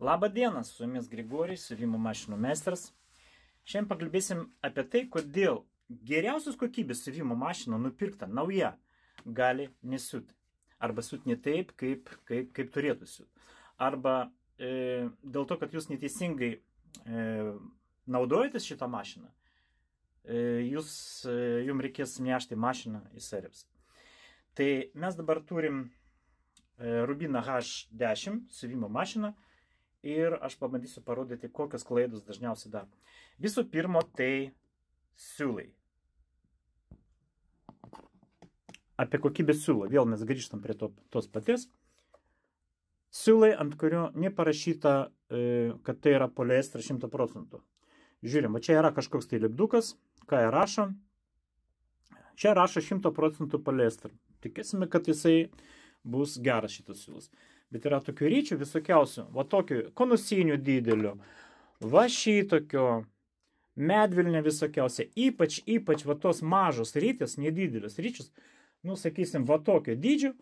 Labą dieną, su jumis Grigorijus, siuvimo mašinų meistras. Šiandien pakalbėsim apie tai, kodėl geriausios kokybės siuvimo mašina nupirkta nauja gali nesiūti. Arba siūti ne taip, kaip, kaip, kaip turėtų siūti. Arba e, dėl to, kad jūs neteisingai e, naudojatės šitą mašiną, e, jūs, e, jums reikės nešti mašiną į servis. Tai mes dabar turim e, Rubina H10 siuvimo mašiną ir aš pabandysiu parodyti, kokios klaidos dažniausiai daro. Visų pirma, tai siūlai. Apie kokybę siūlo. Vėl mes grįžtam prie to, tos paties. Siūlai, ant kurio neparašyta, e, kad tai yra poliestras 100 procentų. Žiūrim, čia yra kažkoks tai lipdukas, ką jie rašo. Čia rašo 100 procentų poliestras. Tikėsime, kad jisai bus geras šitas siūlas bet yra tokių ryčių visokiausių, va tokių konusinių didelių, va šitokio, medvilnė visokiausia, ypač, ypač va tos mažos rytis, nedidelis ryčius, nu sakysim, va tokio dydžio,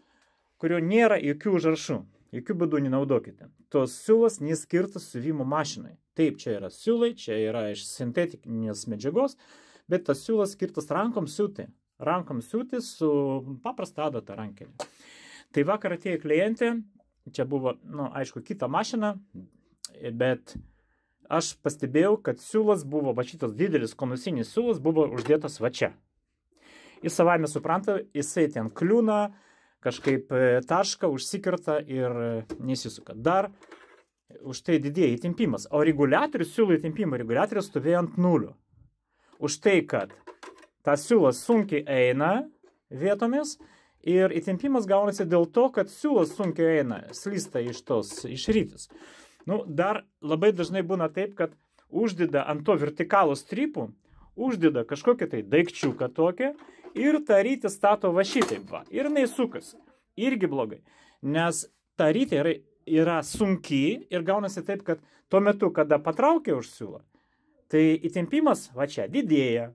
kurio nėra jokių užrašų. Jokių būdų nenaudokite. Tos siūlas neskirtas siuvimo mašinai. Taip, čia yra siūlai, čia yra iš sintetikinės medžiagos, bet tas siūlas skirtas rankom siūti. Rankom siūti su paprasta adata rankelė. Tai vakar atėjo klientė, čia buvo, nu, aišku, kita mašina, bet aš pastebėjau, kad siūlas buvo, va šitas didelis konusinis siūlas buvo uždėtas va čia. Jis savame supranta, jisai ten kliūna, kažkaip e, tašką užsikirta ir e, nesisuka. Dar už tai didėja įtempimas. O reguliatorius, siūlo įtempimo reguliatorius stovėjo ant nulio. Už tai, kad tas siūlas sunkiai eina vietomis, Ir įtempimas gaunasi dėl to, kad siūlas sunkiai eina, slysta iš tos išrytis. Nu, dar labai dažnai būna taip, kad uždeda ant to vertikalų strypų, uždeda kažkokią tai daikčiuką tokią ir tą rytį stato va šitaip va. Ir jinai sukasi. Irgi blogai. Nes ta rytė yra, yra sunki ir gaunasi taip, kad tuo metu, kada patraukia už siūlą, tai įtempimas va čia didėja,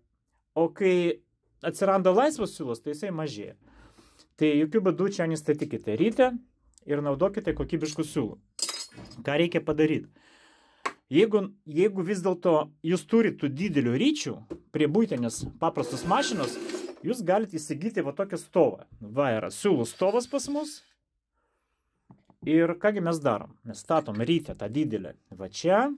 o kai atsiranda laisvas siūlas, tai jisai mažėja. Tai jokių būdų čia nestatykite ryte ir naudokite kokybiškų siūlų. Ką reikia padaryti? Jeigu, jeigu vis dėlto jūs turite tų didelių ryčių prie būtinės paprastos mašinos, jūs galite įsigyti va tokią stovą. Va yra siūlų stovas pas mus. Ir kągi mes darom? Mes statom rytę tą didelę va čia.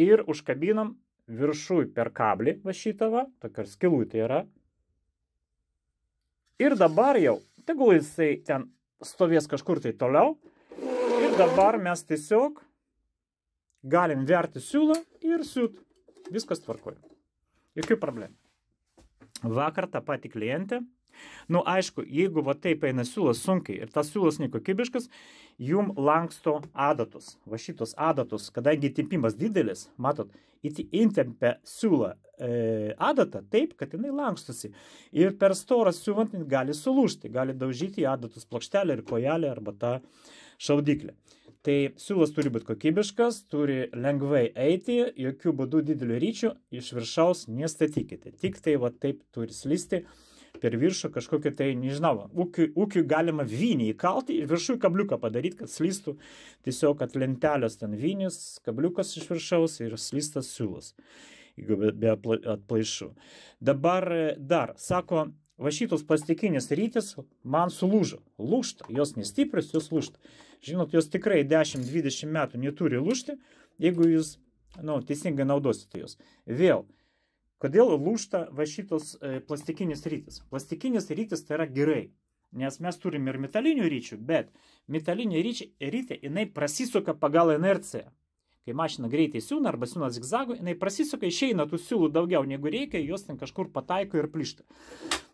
Ir užkabinam viršui per kablį va šitą va, tokia skilutė yra. Ir dabar jau, tegul jisai ten stovės kažkur tai toliau. Ir dabar mes tiesiog galim verti siūlą ir siūt. Viskas tvarkoja. Jokių problemų. Vakar tą patį klientę Nu, aišku, jeigu va taip eina siūlas sunkiai ir tas siūlas nekokybiškas, jum lanksto adatus. Va šitos adatus, kadangi tempimas didelis, matot, įtempia siūlą e, adatą taip, kad jinai lankstosi. Ir per storą siūvant gali sulūžti, gali daužyti adatus plokštelę ir kojelę arba tą šaudiklę. Tai siūlas turi būti kokybiškas, turi lengvai eiti, jokių būdų didelių ryčių iš viršaus nestatykite. Tik tai va taip turi slysti per viršų kažkokį tai, nežinau, ūkiui, ūkiui galima vynį įkalti ir viršui kabliuką padaryti, kad slystų tiesiog, kad lentelės ten vynis, kabliukas iš viršaus ir slystas siūlas, jeigu be, be atplaišų. Dabar dar, sako, va šitos plastikinės rytis man sulūžo, lūšta, jos nestiprios, jos lūšta. Žinot, jos tikrai 10-20 metų neturi lūšti, jeigu jūs, na, nu, teisingai naudosite jos. Vėl, Kodėl lūšta va šitos e, plastikinis rytis? Plastikinis rytis tai yra gerai, nes mes turime ir metalinių ryčių, bet metalinė rytė, jinai prasisuka pagal inerciją. Kai mašina greitai siūna arba siūna zigzagu, jinai prasisuka, išeina tų siūlų daugiau negu reikia, jos ten kažkur pataiko ir plišta.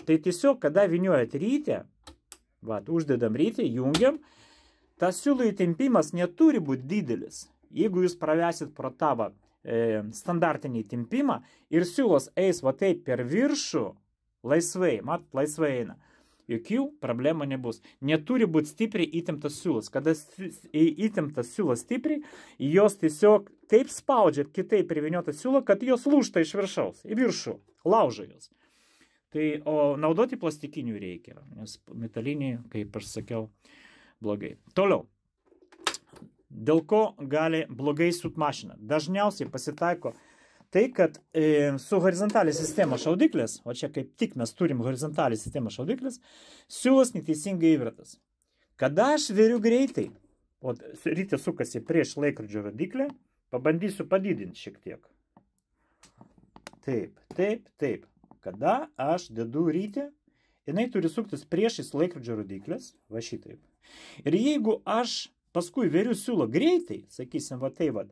Tai tiesiog, kada viniojat rytę, va, uždedam rytį, jungiam, tas siūlų įtempimas neturi būti didelis. Jeigu jūs pravesit pro tavą e, standartinį tempimą ir siūlos eis va taip per viršų, laisvai, mat, laisvai eina. Jokių problemų nebus. Neturi būti stipriai įtemptas siūlas. Kada įtemptas siūlas stipriai, jos tiesiog taip spaudžia kitaip priviniotą siūlą, kad jos lūšta iš viršaus, į viršų, laužo jos. Tai, o naudoti plastikinių reikia, nes metaliniai, kaip aš sakiau, blogai. Toliau. Dėl ko gali blogai siūt mašina. Dažniausiai pasitaiko tai, kad e, su horizontalė sistema šaudiklės, o čia kaip tik mes turim horizontalę sistemą šaudiklės, siūlas neteisingai įvertas. Kada aš viriu greitai, o rytė sukasi prieš laikrodžio rodiklę, pabandysiu padidinti šiek tiek. Taip, taip, taip. Kada aš dedu rytį, jinai turi suktis priešais laikrodžio rodiklės, va šitaip. Ir jeigu aš paskui veriu siūlo greitai, sakysim, va tai va,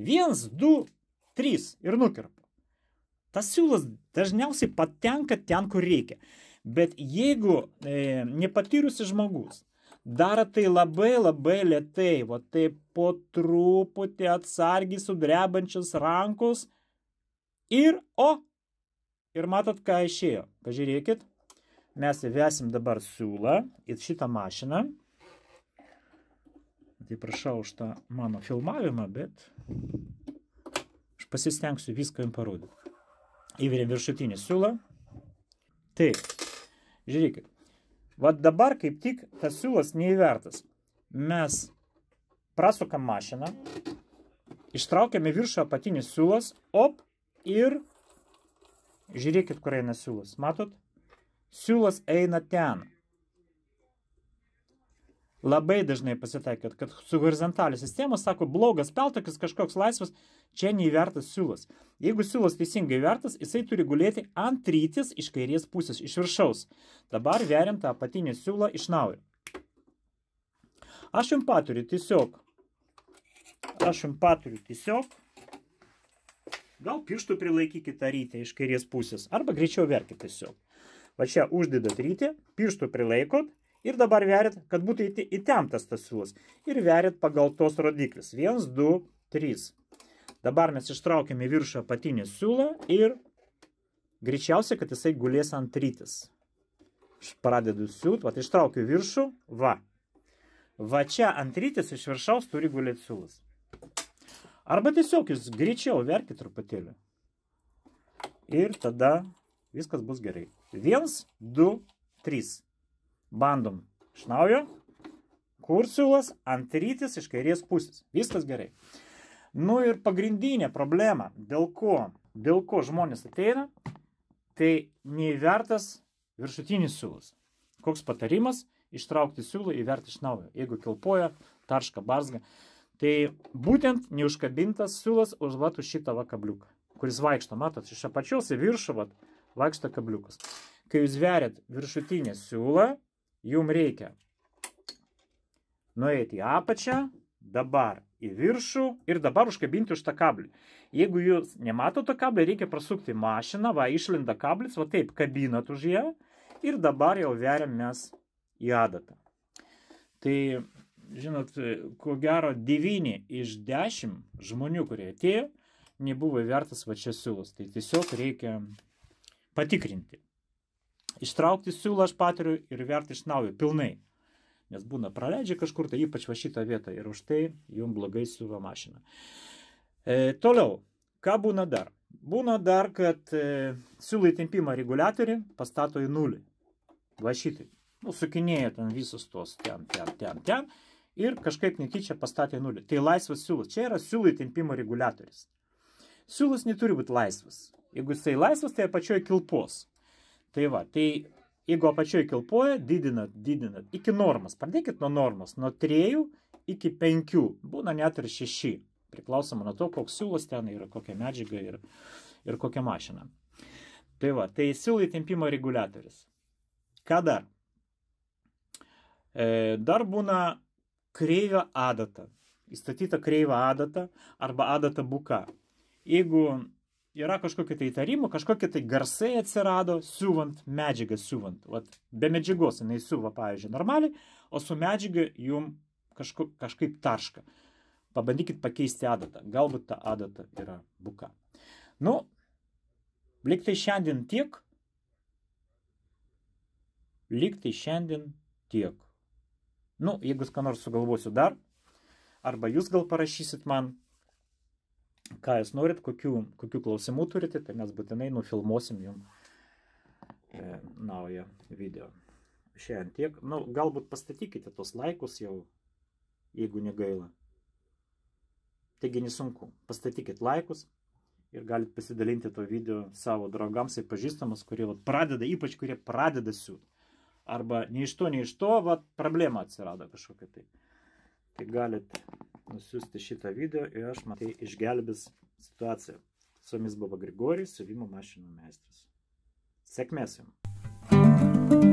viens, du, trys ir nukirpa. Tas siūlas dažniausiai patenka ten, kur reikia. Bet jeigu e, nepatyrusi žmogus daro tai labai labai lietai, va taip po truputį atsargiai sudrebančios rankos ir o, ir matot, ką išėjo. Pažiūrėkit, mes įvesim dabar siūlą į šitą mašiną. Tai prašau už tą mano filmavimą, bet Aš pasistengsiu viską jums parodyti. Įvėrėm viršutinį siūlą. Taip, žiūrėkit. Vat dabar kaip tik tas siūlas neįvertas. Mes prasukam mašiną, ištraukiame viršų apatinis siūlas, op, ir žiūrėkit, kur eina siūlas. Matot? Siūlas eina ten. Labai dažnai pasitaikė, kad su horizontalė sistema, sako, blogas peltakis kažkoks laisvas, čia neįvertas siūlas. Jeigu siūlas teisingai vertas, jisai turi gulėti ant rytis iš kairės pusės, iš viršaus. Dabar veriam tą apatinį siūlą iš naujo. Aš jums paturiu tiesiog, aš jums paturiu tiesiog, gal pirštų prilaikykite rytę iš kairės pusės, arba greičiau verkite tiesiog. Va čia uždedat rytį, pirštų prilaikot Ir dabar verit, kad būtų įtemptas tas siūlas. Ir verit pagal tos rodiklis. 1, 2, 3. Dabar mes ištraukiame viršų apatinį siūlą ir greičiausiai, kad jisai gulės ant rytis. Pradedu siūt, va, ištraukiu viršų, va. Va čia ant rytis iš viršaus turi gulėti siūlas. Arba tiesiog jūs greičiau verkit truputėlį. Ir tada viskas bus gerai. 1, 2, 3. Bandom iš naujo. Kursiulas ant rytis iš kairės pusės. Viskas gerai. Nu ir pagrindinė problema, dėl ko, dėl ko žmonės ateina, tai neįvertas viršutinis siūlas. Koks patarimas? Ištraukti siūlą, įverti iš naujo. Jeigu kilpoja, tarška, barzga. Tai būtent neužkabintas siūlas už vat už šitą va kabliuką, kuris vaikšto, matot, iš apačios į viršų vat, vaikšto kabliukas. Kai jūs veriat viršutinę siūlą, jum reikia nueiti į apačią, dabar į viršų ir dabar užkabinti už tą kablį. Jeigu jūs nematote to kablį, reikia prasukti mašiną, va, išlinda kablis, va taip, kabinat už ją ir dabar jau veriam mes į adatą. Tai, žinot, ko gero 9 iš 10 žmonių, kurie atėjo, nebuvo įvertas va čia siūlas. Tai tiesiog reikia patikrinti. Ištraukti siūlą aš patiriu ir verti iš naujo, pilnai. Nes būna praleidžia kažkur, tai ypač va šitą vietą ir už tai jums blogai siuva mašina. E, toliau, ką būna dar? Būna dar, kad e, siūlai tempimą reguliatorių pastato į nulį. Va šitai. Nu, sukinėja ten visus tos ten, ten, ten, ten. Ir kažkaip netyčia pastatė nulį. Tai laisvas siūlas. Čia yra siūlai tempimo reguliatorius. Siūlas neturi būti laisvas. Jeigu jisai laisvas, tai apačioje kilpos. Tai va, tai jeigu apačioje kilpoja, didinat, didinat iki normos. Pradėkit nuo normos, nuo 3 iki 5, būna net ir 6, priklausoma nuo to, koks siūlas ten yra, kokia medžiaga ir, ir kokia mašina. Tai va, tai siūlai tempimo reguliatorius. Ką dar? E, dar būna kreivio adata. Įstatyta kreiva adata arba adata buka. Jeigu yra kažkokie tai įtarimų, kažkokie tai garsai atsirado, siūvant medžiagą, siūvant. Vat, be medžiagos jinai siūva, pavyzdžiui, normaliai, o su medžiaga jum kažku, kažkaip tarška. Pabandykit pakeisti adatą. Galbūt ta adata yra buka. Nu, liktai šiandien tiek. Liktai šiandien tiek. Nu, jeigu ką nors sugalvosiu dar, arba jūs gal parašysit man, ką jūs norit, kokių, kokių klausimų turite, tai mes būtinai nufilmuosim jums e, naują video. Šiandien tiek. Nu, galbūt pastatykite tos laikus jau, jeigu negaila. taigi nesunku. Pastatykit laikus ir galite pasidalinti to video savo draugams ir pažįstamus, kurie vat, pradeda, ypač kurie pradeda siūti. Arba ne iš to, ne iš to, vat, problema atsirado kažkokia tai. Tai galite nusiųsti šitą video ir aš matai išgelbės situaciją. Su jumis buvo Grigorijus, siuvimo mašinų meistras. Sėkmės jums!